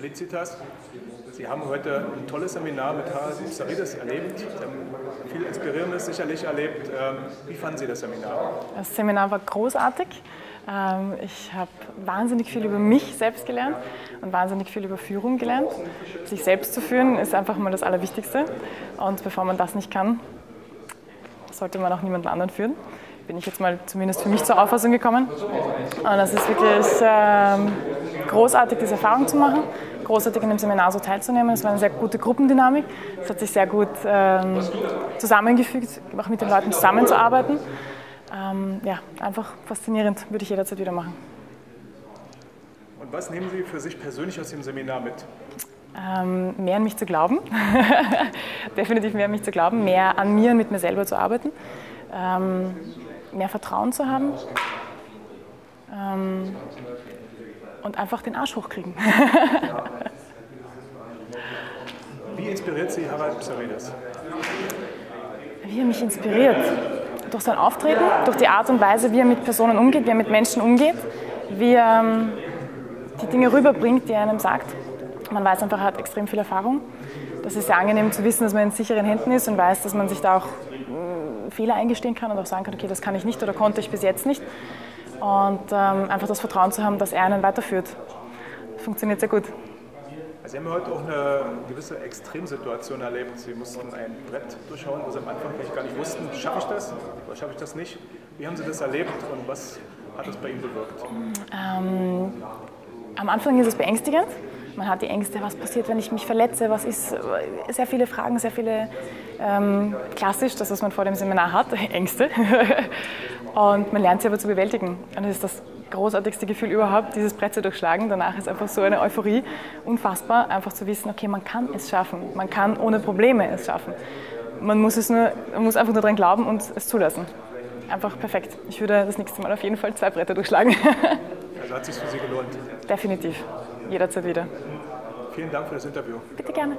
Felicitas. Sie haben heute ein tolles Seminar mit Harald Saridis erlebt. Sie haben viel Inspirierendes sicherlich erlebt. Ähm, wie fanden Sie das Seminar? Das Seminar war großartig. Ähm, ich habe wahnsinnig viel über mich selbst gelernt und wahnsinnig viel über Führung gelernt. Sich selbst zu führen ist einfach mal das Allerwichtigste. Und bevor man das nicht kann, sollte man auch niemanden anderen führen bin ich jetzt mal zumindest für mich zur Auffassung gekommen. Und das ist wirklich ähm, großartig, diese Erfahrung zu machen, großartig in dem Seminar so teilzunehmen. Es war eine sehr gute Gruppendynamik. Es hat sich sehr gut ähm, zusammengefügt, auch mit den Leuten zusammenzuarbeiten. Ähm, ja, einfach faszinierend, würde ich jederzeit wieder machen. Und was nehmen Sie für sich persönlich aus dem Seminar mit? Ähm, mehr an mich zu glauben, definitiv mehr an mich zu glauben, mehr an mir und mit mir selber zu arbeiten. Ähm, mehr Vertrauen zu haben ähm, und einfach den Arsch hochkriegen. Wie inspiriert Sie Harald Psarides? Wie er mich inspiriert? Durch sein Auftreten, durch die Art und Weise, wie er mit Personen umgeht, wie er mit Menschen umgeht, wie er ähm, die Dinge rüberbringt, die er einem sagt. Man weiß einfach, er hat extrem viel Erfahrung. Das ist sehr angenehm zu wissen, dass man in sicheren Händen ist und weiß, dass man sich da auch Fehler eingestehen kann und auch sagen kann, okay, das kann ich nicht oder konnte ich bis jetzt nicht. Und ähm, einfach das Vertrauen zu haben, dass er einen weiterführt. Funktioniert sehr gut. Sie haben heute auch eine gewisse Extremsituation erlebt. Sie mussten ein Brett durchschauen, wo Sie am Anfang vielleicht gar nicht wussten, schaffe ich das oder schaffe ich das nicht. Wie haben Sie das erlebt und was hat das bei Ihnen bewirkt? Ähm, am Anfang ist es beängstigend. Man hat die Ängste, was passiert, wenn ich mich verletze, was ist, sehr viele Fragen, sehr viele, ähm, klassisch, das, was man vor dem Seminar hat, Ängste. Und man lernt sie aber zu bewältigen. Und das ist das großartigste Gefühl überhaupt, dieses Brett zu durchschlagen. Danach ist einfach so eine Euphorie, unfassbar, einfach zu wissen, okay, man kann es schaffen. Man kann ohne Probleme es schaffen. Man muss, es nur, man muss einfach nur daran glauben und es zulassen. Einfach perfekt. Ich würde das nächste Mal auf jeden Fall zwei Bretter durchschlagen. Also hat es sich für Sie gelohnt? Definitiv. Jederzeit wieder. Vielen Dank für das Interview. Bitte gerne.